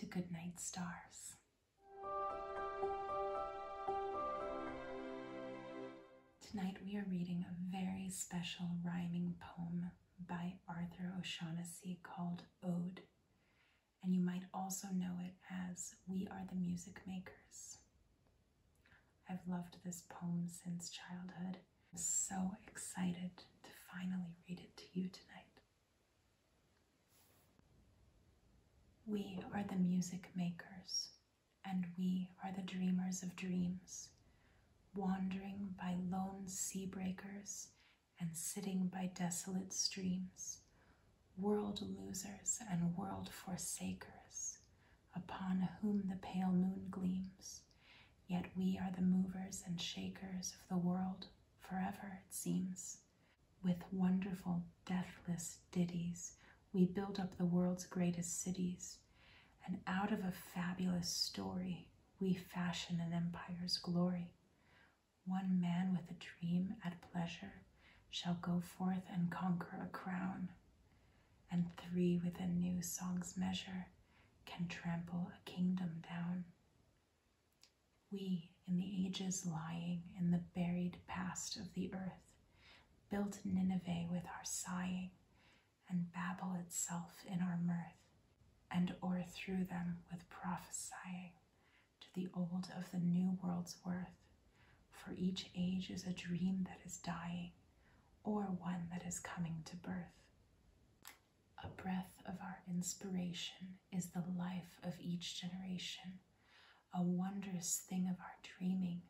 to Goodnight Stars. Tonight we are reading a very special rhyming poem by Arthur O'Shaughnessy called Ode, and you might also know it as We Are the Music Makers. I've loved this poem since childhood. I'm so excited to finally read it to you tonight. We are the music makers, and we are the dreamers of dreams, wandering by lone sea breakers and sitting by desolate streams, world losers and world forsakers, upon whom the pale moon gleams. Yet we are the movers and shakers of the world forever, it seems. With wonderful, deathless ditties, we build up the world's greatest cities, and out of a fabulous story, we fashion an empire's glory. One man with a dream at pleasure shall go forth and conquer a crown, and three with a new song's measure can trample a kingdom down. We, in the ages lying in the buried past of the earth, built Nineveh with our sighing, and Babel itself in our mirth, and o'erthrew them with prophesying to the old of the new world's worth. For each age is a dream that is dying, or one that is coming to birth. A breath of our inspiration is the life of each generation, a wondrous thing of our dreaming,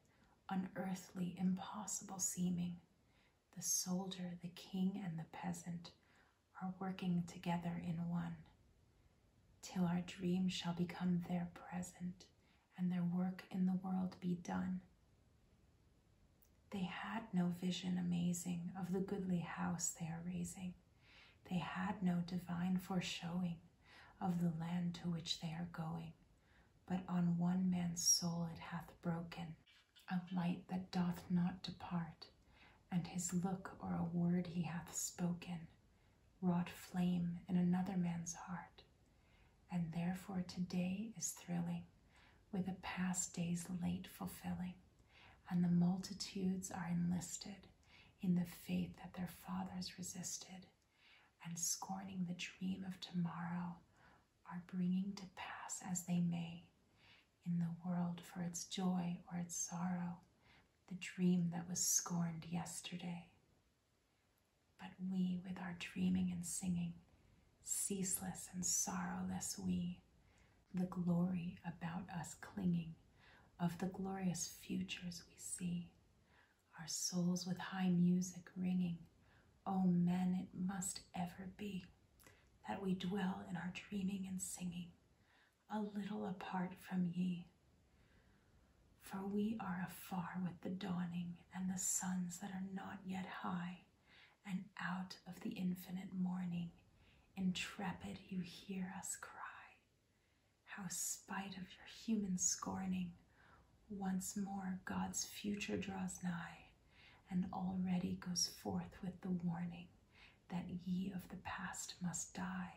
unearthly, impossible seeming. The soldier, the king, and the peasant are working together in one, till our dream shall become their present, and their work in the world be done. They had no vision amazing of the goodly house they are raising. They had no divine foreshowing of the land to which they are going. But on one man's soul it hath broken, a light that doth not depart, and his look or a word he hath spoken wrought flame in another man's heart. And therefore today is thrilling with a past day's late fulfilling and the multitudes are enlisted in the faith that their fathers resisted, and scorning the dream of tomorrow, are bringing to pass as they may in the world for its joy or its sorrow, the dream that was scorned yesterday. But we, with our dreaming and singing, ceaseless and sorrowless we, the glory about us clinging, of the glorious futures we see, our souls with high music ringing. O oh, men, it must ever be that we dwell in our dreaming and singing, a little apart from ye. For we are afar with the dawning and the suns that are not yet high, and out of the infinite morning, intrepid you hear us cry. How spite of your human scorning, once more, God's future draws nigh, and already goes forth with the warning that ye of the past must die.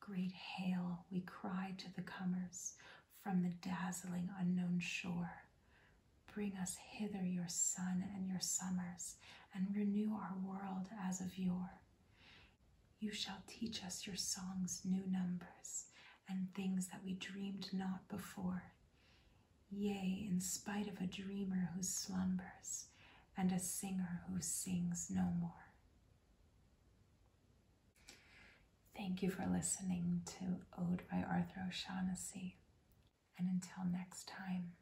Great hail, we cry to the comers from the dazzling unknown shore. Bring us hither your sun and your summers, and renew our world as of yore. You shall teach us your song's new numbers, and things that we dreamed not before yea, in spite of a dreamer who slumbers and a singer who sings no more. Thank you for listening to Ode by Arthur O'Shaughnessy. And until next time,